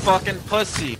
fucking pussy.